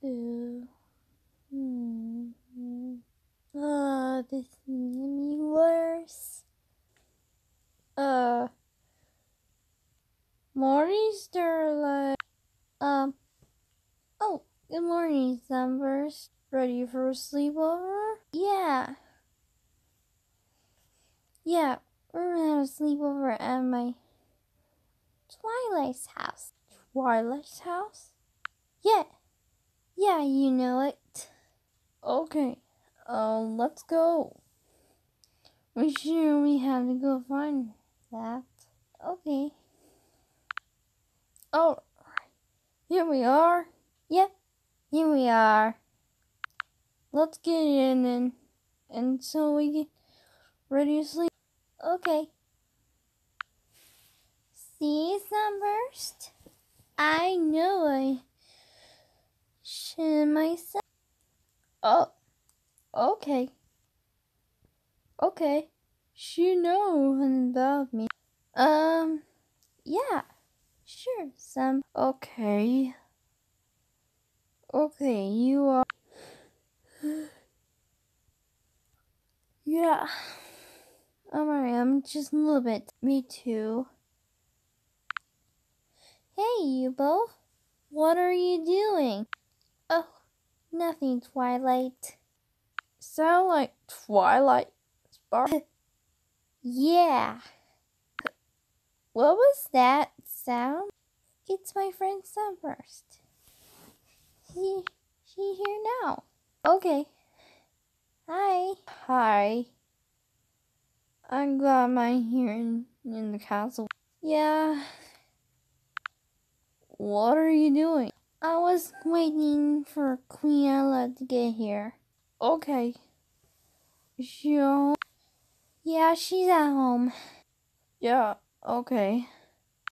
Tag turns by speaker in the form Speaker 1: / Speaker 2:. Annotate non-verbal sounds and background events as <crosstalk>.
Speaker 1: do. Hmm. Oh, this is be worse. Uh, morning, Starlight. Um, oh, good morning, Sunburst. Ready for a sleepover? Yeah. Yeah, we're gonna have a sleepover at my Twilight's house. Twilight's house? Yeah. Yeah, you know it. Okay. Uh, let's go. We sure we have to go find that. Okay. Oh, here we are. Yep, here we are. Let's get in and and so we get ready to sleep. Okay. See, Sunburst? I know I should myself. Oh, okay. Okay. She knows about me. Um, yeah. Sure, some. Okay. Okay, you are. yeah. Alright, I'm just a little bit. Me too. Hey, you both. What are you doing? Oh, nothing, Twilight. Sound like Twilight Spark? <laughs> yeah. What was that sound? It's my friend Sunburst. She, she here now. Okay. Hi. Hi. I'm glad here in, in the castle. Yeah. What are you doing? I was waiting for Queen Ella to get here. Okay. She? Yeah, she's at home. Yeah, okay.